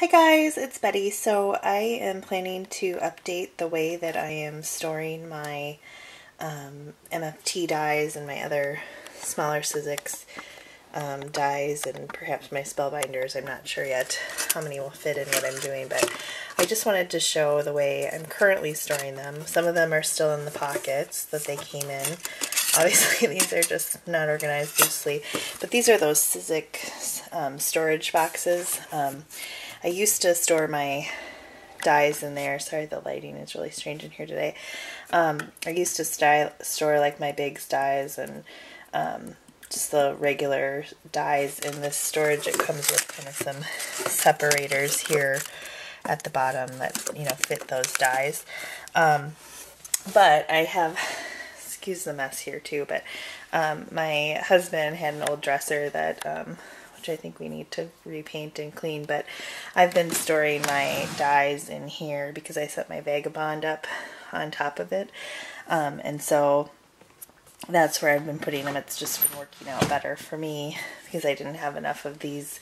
Hi guys, it's Betty. So I am planning to update the way that I am storing my um, MFT dies and my other smaller Sizzix um, dies and perhaps my spellbinders. I'm not sure yet how many will fit in what I'm doing, but I just wanted to show the way I'm currently storing them. Some of them are still in the pockets that they came in. Obviously, these are just not organized loosely, but these are those Sizzix um, storage boxes. Um, I used to store my dies in there. Sorry, the lighting is really strange in here today. Um, I used to style, store like my big dies and um, just the regular dies in this storage. It comes with kind of some separators here at the bottom that you know fit those dies. Um, but I have, excuse the mess here too. But um, my husband had an old dresser that um, which I think we need to repaint and clean. But I've been storing my dies in here because I set my Vagabond up on top of it. Um, and so that's where I've been putting them. It's just been working out better for me because I didn't have enough of these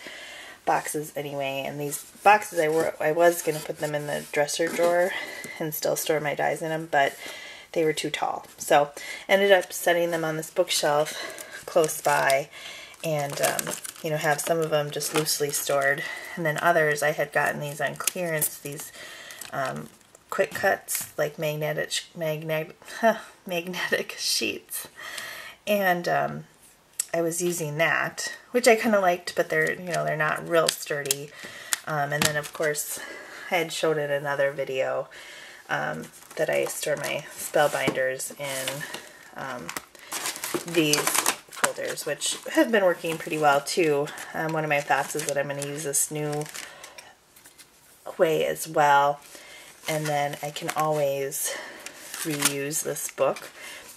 boxes anyway. And these boxes, I, were, I was going to put them in the dresser drawer and still store my dies in them, but they were too tall. So ended up setting them on this bookshelf close by and um, you know have some of them just loosely stored. And then others I had gotten these on clearance these um, QuicKutz like magnetic magnetic magnetic sheets. And um, I was using that which I kind of liked but they're you know they're not real sturdy. Um, and then of course I had showed in another video um, that I store my spellbinders in um, these folders, which have been working pretty well too. Um, one of my thoughts is that I'm going to use this new way as well. And then I can always reuse this book,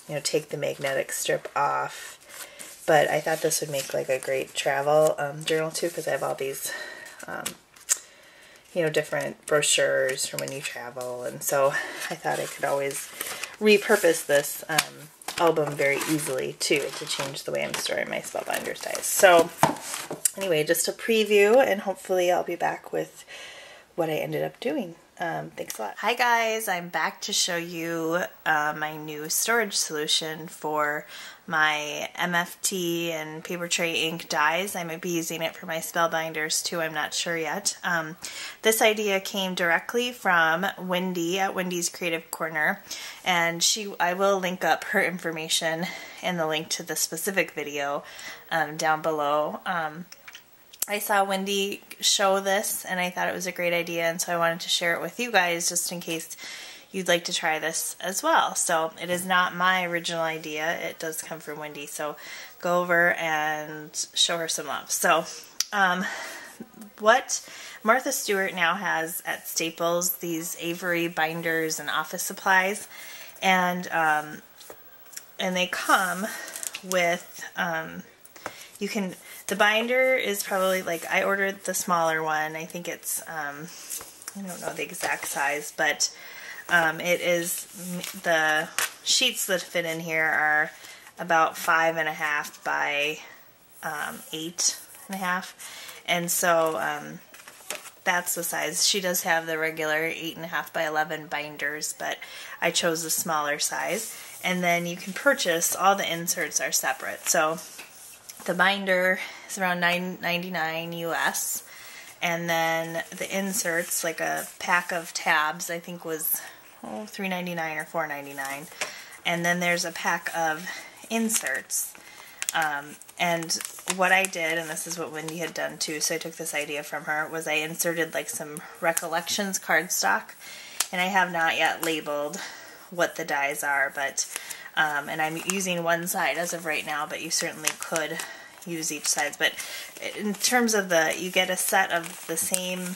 you know, take the magnetic strip off. But I thought this would make like a great travel um, journal too because I have all these, um, you know, different brochures from when you travel. And so I thought I could always repurpose this um, album very easily too to change the way I'm storing my Spellbinders dies. So anyway, just a preview and hopefully I'll be back with what I ended up doing. Um, thanks a lot. Hi guys, I'm back to show you uh, my new storage solution for my MFT and paper tray ink dies. I might be using it for my spellbinders too, I'm not sure yet. Um, this idea came directly from Wendy at Wendy's Creative Corner and she I will link up her information and the link to the specific video um, down below. I saw Wendy show this and I thought it was a great idea and so I wanted to share it with you guys just in case you'd like to try this as well. So it is not my original idea. It does come from Wendy. So go over and show her some love. So um, what Martha Stewart now has at Staples, these Avery binders and office supplies. And, um, and they come with, um, you can the binder is probably like I ordered the smaller one. I think it's um, I don't know the exact size, but um, it is the sheets that fit in here are about five and a half by um, eight and a half, and so um, that's the size. She does have the regular eight and a half by eleven binders, but I chose the smaller size. And then you can purchase all the inserts are separate. So the binder is around $9.99 US. And then the inserts, like a pack of tabs, I think was oh, $3.99 or $4.99. And then there's a pack of inserts. Um, and what I did, and this is what Wendy had done too, so I took this idea from her, was I inserted like some recollections cardstock. And I have not yet labeled what the dies are, but um, and I'm using one side as of right now, but you certainly could use each side. But in terms of the, you get a set of the same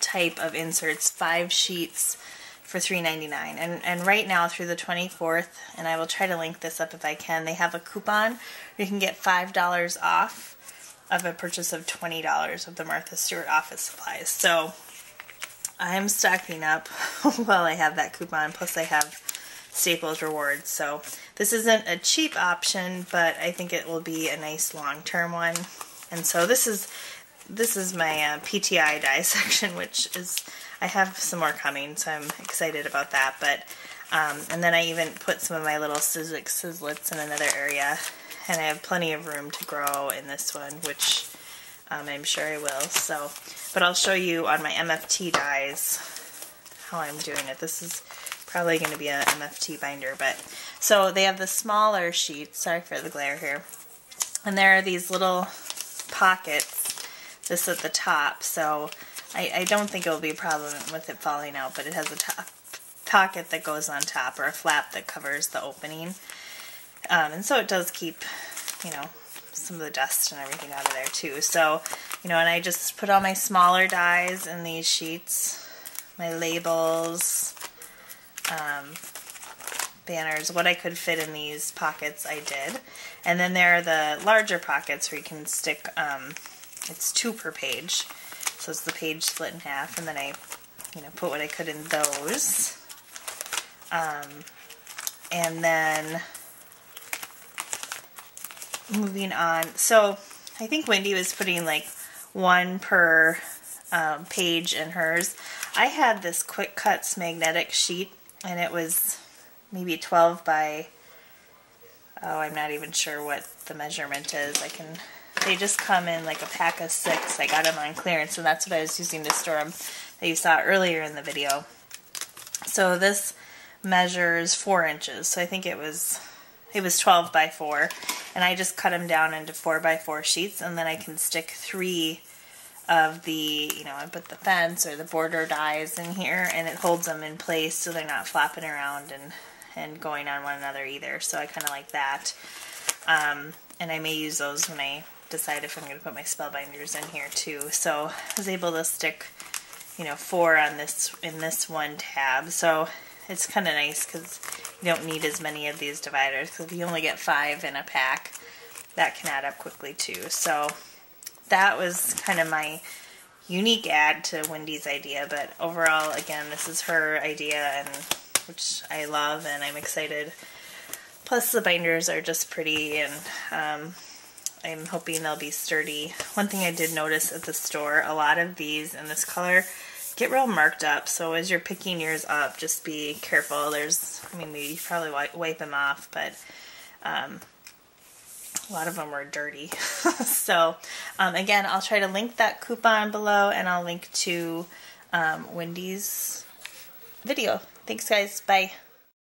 type of inserts, five sheets for $3.99. And, and right now through the 24th, and I will try to link this up if I can, they have a coupon you can get $5 off of a purchase of $20 of the Martha Stewart office supplies. So I'm stocking up while I have that coupon, plus I have Staples Rewards. So this isn't a cheap option, but I think it will be a nice long-term one. And so this is this is my uh, PTI die section, which is, I have some more coming, so I'm excited about that. But um, And then I even put some of my little Sizzix Sizzlets in another area. And I have plenty of room to grow in this one, which um, I'm sure I will. So, But I'll show you on my MFT dies how I'm doing it. This is probably going to be an MFT binder. but So they have the smaller sheets. Sorry for the glare here. And there are these little pockets, this at the top, so I, I don't think it will be a problem with it falling out, but it has a top pocket that goes on top or a flap that covers the opening. Um, and so it does keep, you know, some of the dust and everything out of there too. So, you know, and I just put all my smaller dies in these sheets, my labels, um, banners, what I could fit in these pockets I did. And then there are the larger pockets where you can stick, um, it's two per page. So it's the page split in half and then I, you know, put what I could in those. Um, and then moving on. So I think Wendy was putting like one per um, page in hers. I had this QuicKutz magnetic sheet and it was maybe 12 by, oh, I'm not even sure what the measurement is. I can, they just come in like a pack of six. I got them on clearance, and that's what I was using to store them that you saw earlier in the video. So this measures four inches. So I think it was, it was 12 by four. And I just cut them down into four by four sheets, and then I can stick three of the, you know, I put the fence or the border dies in here and it holds them in place so they're not flapping around and and going on one another either. So I kind of like that. Um, and I may use those when I decide if I'm going to put my spellbinders in here too. So I was able to stick, you know, four on this in this one tab. So it's kind of nice because you don't need as many of these dividers because if you only get five in a pack, that can add up quickly too. So that was kind of my unique add to Wendy's idea, but overall, again, this is her idea and which I love and I'm excited. Plus the binders are just pretty and um, I'm hoping they'll be sturdy. One thing I did notice at the store, a lot of these in this color get real marked up, so as you're picking yours up, just be careful. There's, I mean, you probably wipe, them off, but um, a lot of them were dirty. so um, again, I'll try to link that coupon below and I'll link to um, Wendy's video. Thanks guys. Bye.